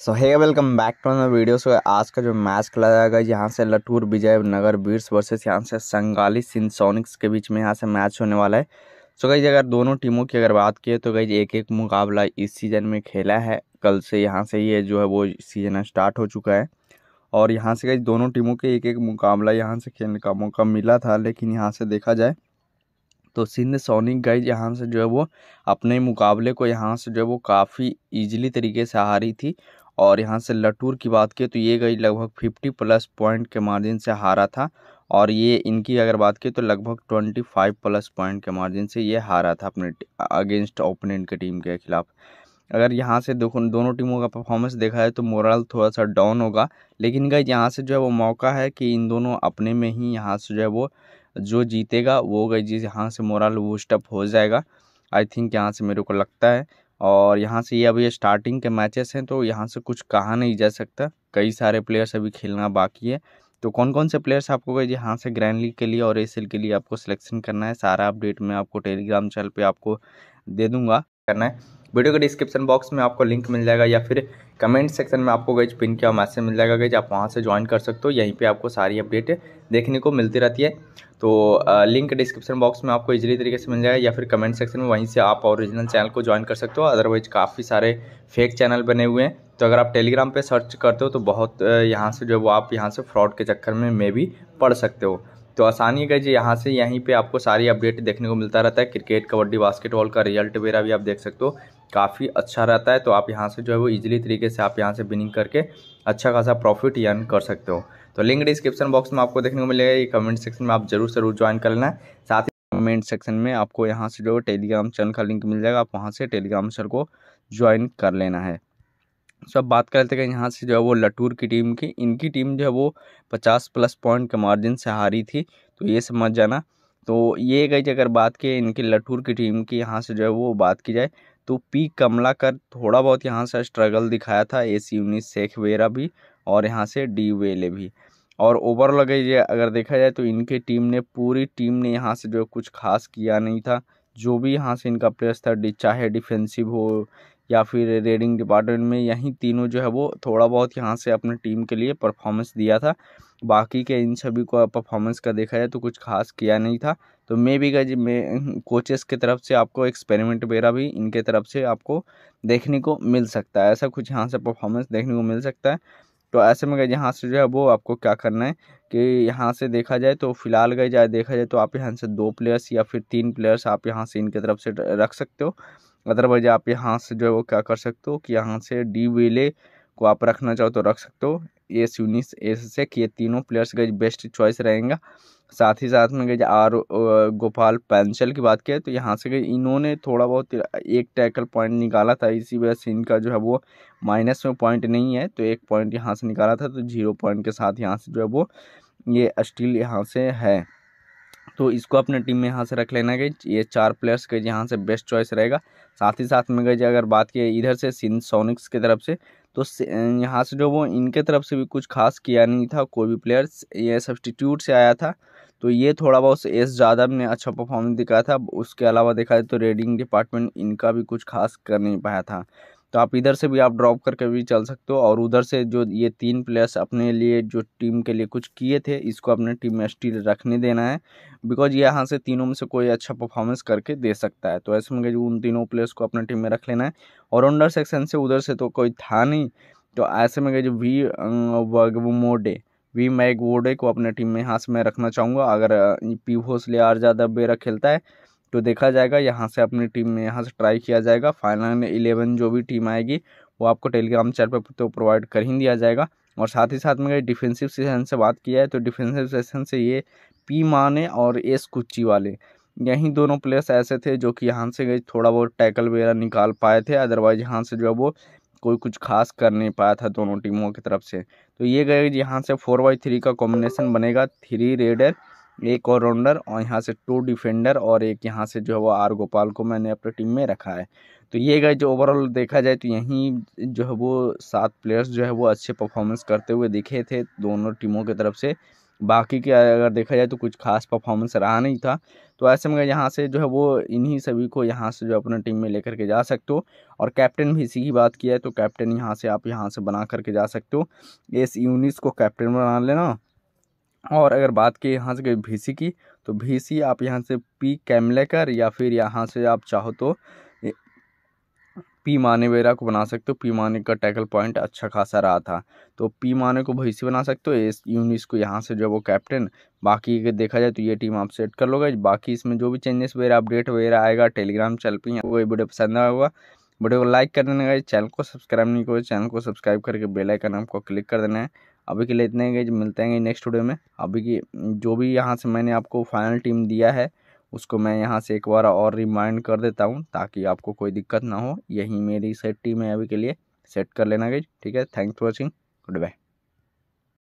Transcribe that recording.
So hi welcome back to my video so आज का जो मैच खेला जाएगा, यहाँ से लटूर विजय नगर बीर्स वर्सेस यहाँ से संगाली सिंसोनिक्स के बीच में यहाँ से मैच होने वाला है। सो गई अगर दोनों टीमों की अगर बात की तो गई एक एक मुकाबला इस सीज़न में खेला है। कल से यहाँ से ये जो है, वो सीज़न स्टार्ट हो चुका है। और यहाँ से गई दोनों टीमों के एक एक मुकाबला यहाँ से खेलने का मौका मिला था, लेकिन यहाँ से देखा जाए तो सिंध सोनिक गाइज़ यहाँ से जो है, वो अपने मुकाबले को यहाँ से जो है, वो काफ़ी ईजिली तरीके से हारी थी। और यहाँ से लटूर की बात की तो ये गई लगभग फिफ्टी प्लस पॉइंट के मार्जिन से हारा था और ये इनकी अगर बात की तो लगभग ट्वेंटी फाइव प्लस पॉइंट के मार्जिन से ये हारा था अपने अगेंस्ट ओपोनेंट के टीम के खिलाफ। अगर यहाँ से देखो, दोनों टीमों का परफॉर्मेंस देखा है तो मोरल थोड़ा सा डाउन होगा, लेकिन गई यहाँ से जो है वो मौका है कि इन दोनों अपने में ही यहाँ से जो है वो, जो जीतेगा, वो गई जिस यहाँ से मोरल बूस्टअप हो जाएगा। आई थिंक यहाँ से मेरे को लगता है और यहाँ से ये अभी स्टार्टिंग के मैचेस हैं तो यहाँ से कुछ कहा नहीं जा सकता। कई सारे प्लेयर्स अभी खेलना बाकी है। तो कौन कौन से प्लेयर्स आपको यहाँ से ग्रैंड लीग के लिए और एस के लिए आपको सिलेक्शन करना है? सारा अपडेट मैं आपको टेलीग्राम चैनल पे आपको दे दूँगा। करना है। वीडियो के डिस्क्रिप्शन बॉक्स में आपको लिंक मिल जाएगा या फिर कमेंट सेक्शन में आपको गई पिन किया मैसेज मिल जाएगा। गई आप वहाँ से ज्वाइन कर सकते हो। यहीं पे आपको सारी अपडेट देखने को मिलती रहती है। तो लिंक डिस्क्रिप्शन बॉक्स में आपको इजीली तरीके से मिल जाएगा या फिर कमेंट सेक्शन में वहीं से आप ओरिजिनल चैनल को ज्वाइन कर सकते हो। अदरवाइज़ काफ़ी सारे फेक चैनल बने हुए हैं। तो अगर आप टेलीग्राम पे सर्च करते हो तो बहुत यहाँ से जो वो आप यहाँ से फ्रॉड के चक्कर में मे भी पढ़ सकते हो। तो आसानी है जी यहाँ से यहीं पे आपको सारी अपडेट देखने को मिलता रहता है। क्रिकेट कबड्डी बास्केटबॉल का रिज़ल्ट वगैरह भी आप देख सकते हो। काफ़ी अच्छा रहता है। तो आप यहाँ से जो है वो इजीली तरीके से आप यहाँ से बिनिंग करके अच्छा खासा प्रॉफिट अर्न कर सकते हो। तो लिंक डिस्क्रिप्शन बॉक्स में आपको देखने को मिलेगा, ये कमेंट सेक्शन में आप ज़रूर ज़रूर ज्वाइन कर लेना। साथ ही कमेंट सेक्शन में आपको यहाँ से जो टेलीग्राम चैनल का लिंक मिल जाएगा, आप वहाँ से टेलीग्राम चैनल को ज्वाइन कर लेना है। सो अब बात कर लेते हैं यहाँ से जो है वो लटूर की टीम की, इनकी टीम जो है वो पचास प्लस पॉइंट के मार्जिन से हारी थी तो ये समझ जाना। तो ये गई अगर बात की इनकी लटूर की टीम की, यहाँ से जो है वो बात की जाए तो पी कमला कर। थोड़ा बहुत यहाँ से स्ट्रगल दिखाया था ए सी यूनिस शेख वेरा भी और यहाँ से डी वेले भी। और ओवरऑल अगर अगर देखा जाए तो इनके टीम ने, पूरी टीम ने यहाँ से जो कुछ खास किया नहीं था। जो भी यहाँ से इनका प्लेयर्स था चाहे डिफेंसिव हो या फिर रेडिंग डिपार्टमेंट में, यहीं तीनों जो है वो थोड़ा बहुत यहाँ से अपने टीम के लिए परफॉर्मेंस दिया था। बाकी के इन सभी को परफॉर्मेंस का देखा जाए तो कुछ खास किया नहीं था। तो मे भी गज, मैं कोचेस की तरफ़ से आपको एक्सपेरिमेंट वगैरह भी इनके तरफ़ से आपको देखने को मिल सकता है। ऐसा कुछ यहाँ से परफॉर्मेंस देखने को मिल सकता है। तो ऐसे में गए यहाँ से जो है वो आपको क्या करना है कि यहाँ से देखा जाए तो फ़िलहाल गए जाए देखा जाए तो आप यहाँ से दो प्लेयर्स या फिर तीन प्लेयर्स आप यहाँ से इनके तरफ़ से रख सकते हो। अदरवाइज़ आप यहाँ से जो है वो क्या कर सकते हो कि यहाँ से डी वेले को आप रखना चाहो तो रख सकते हो। ये यूनिस एस से ये तीनों प्लेयर्स का बेस्ट चॉइस रहेगा। साथ ही साथ में गई आर गोपाल पेंशल की बात किया तो यहाँ से गई इन्होंने थोड़ा बहुत एक टैकल पॉइंट निकाला था, इसी वजह से इनका जो है वो माइनस में पॉइंट नहीं है तो एक पॉइंट यहाँ से निकाला था तो ज़ीरो पॉइंट के साथ यहाँ से जो है वो ये स्टील यहाँ से है। तो इसको अपने टीम में यहाँ से रख लेना गई, ये चार प्लेयर्स के यहाँ से बेस्ट चॉइस रहेगा। साथ ही साथ में गई अगर बात की इधर से सिन सोनिक्स की तरफ़ से तो यहाँ से जो वो इनके तरफ़ से भी कुछ खास किया नहीं था, कोई भी प्लेयर ये सब्सटीट्यूट से आया था। तो ये थोड़ा बहुत एस यादव ने अच्छा परफॉर्मेंस दिखाया था। उसके अलावा देखा जाए तो रेडिंग डिपार्टमेंट इनका भी कुछ खास कर नहीं पाया था। तो आप इधर से भी आप ड्रॉप करके भी चल सकते हो और उधर से जो ये तीन प्लेयर्स अपने लिए जो टीम के लिए कुछ किए थे, इसको अपने टीम में स्टील रखने देना है। बिकॉज़ यहाँ से तीनों में से कोई अच्छा परफॉर्मेंस करके दे सकता है। तो ऐसे में जो उन तीनों प्लेयर्स को अपने टीम में रख लेना है। और अंडर सेक्शन से उधर से तो कोई था नहीं। तो ऐसे में जो वी मोडे वी मैग वोडे को अपने टीम में यहाँ से मैं रखना चाहूँगा। अगर पी भोसले आर ज़्यादा बेरा खेलता है तो देखा जाएगा, यहाँ से अपनी टीम में, यहाँ से ट्राई किया जाएगा। फाइनल में इलेवन जो भी टीम आएगी, वो आपको टेलीग्राम चैट पर तो प्रोवाइड कर ही दिया जाएगा। और साथ ही साथ में डिफेंसिव सेशन से बात किया है तो डिफेंसिव सेशन से ये पी माने और एस कुच्ची वाले। यही दोनों प्लेयर्स ऐसे थे जो कि यहाँ से गए, थोड़ा बहुत टैकल वगैरह निकाल पाए थे अदरवाइज़ यहाँ से जो है वो कोई कुछ खास कर नहीं पाया था दोनों टीमों की तरफ़ से। तो ये गए, यहाँ से फोर बाई थ्री का कॉम्बिनेशन बनेगा थ्री रेडर एक और राउंडर और यहाँ से टू डिफेंडर और एक यहाँ से जो है वो आर गोपाल को मैंने अपनी टीम में रखा है। तो ये गए जो ओवरऑल देखा जाए तो यहीं जो है वो सात प्लेयर्स जो है वो अच्छे परफॉर्मेंस करते हुए दिखे थे दोनों टीमों की तरफ़ से। बाकी के अगर देखा जाए तो कुछ खास परफॉर्मेंस रहा नहीं था। तो ऐसे में यहाँ से जो है वो इन्हीं सभी को यहाँ से जो अपने टीम में लेकर के जा सकते हो। और कैप्टन भी इसी की बात किया है तो कैप्टन यहाँ से आप यहाँ से बना करके जा सकते हो। एस यूनिस को कैप्टन बना लेना। और अगर बात की यहाँ से वी की तो वी आप यहाँ से पी कैमलेकर या फिर यहाँ से आप चाहो तो पी माने वेरा को बना सकते हो। पी माने का टैकल पॉइंट अच्छा खासा रहा था। तो पी माने को भैंसी बना सकते हो। इस यूनिस को यहाँ से जो वो कैप्टन, बाकी अगर देखा जाए तो ये टीम आप सेट कर लोगे। बाकी इसमें जो भी चेंजेस वगैरह, अपडेट वगैरह आएगा, टेलीग्राम चल पी वो वीडियो पसंद आया होगा, वीडियो को लाइक कर देना चैनल को सब्सक्राइब नहीं करो चैनल को सब्सक्राइब करके बेल आइकन आपको क्लिक कर देना है। अभी के लिए इतने गए मिलते हैं नेक्स्ट वीडियो में। अभी की, जो भी यहाँ से मैंने आपको फाइनल टीम दिया है, उसको मैं यहाँ से एक बार और रिमाइंड कर देता हूँ, ताकि आपको कोई दिक्कत ना हो। यही मेरी सेट टीम है अभी के लिए। सेट कर लेना गई ठीक है? Thanks for watching goodbye